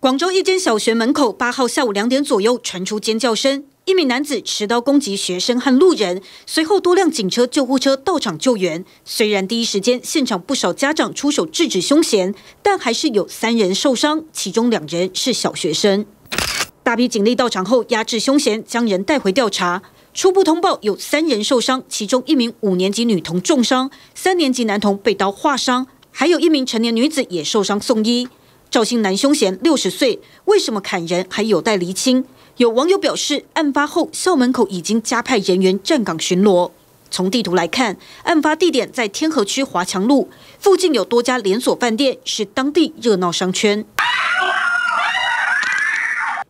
广州一间小学门口，八号下午两点左右传出尖叫声，一名男子持刀攻击学生和路人，随后多辆警车、救护车到场救援。虽然第一时间现场不少家长出手制止凶嫌，但还是有三人受伤，其中两人是小学生。大批警力到场后压制凶嫌，将人带回调查。初步通报有三人受伤，其中一名五年级女童重伤，三年级男童被刀划伤，还有一名成年女子也受伤送医。赵姓男凶嫌六十岁，为什么砍人还有待厘清。有网友表示，案发后校门口已经加派人员站岗巡逻。从地图来看，案发地点在天河区华强路附近，有多家连锁饭店，是当地热闹商圈。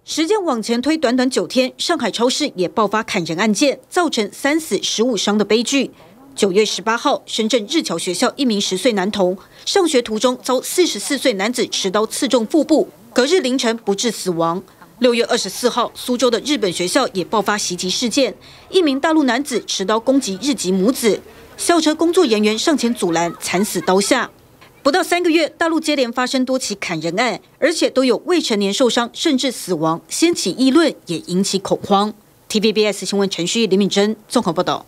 时间往前推，短短九天，上海超市也爆发砍人案件，造成三死十五伤的悲剧。九月十八号，深圳日侨学校一名十岁男童上学途中遭四十四岁男子持刀刺中腹部，隔日凌晨不治死亡。六月二十四号，苏州的日本学校也爆发袭击事件，一名大陆男子持刀攻击日籍母子，校车工作人员上前阻拦，惨死刀下。不到三个月，大陆接连发生多起砍人案，而且都有未成年受伤甚至死亡，掀起议论，也引起恐慌。TVBS 新闻程序李敏珍综合报道。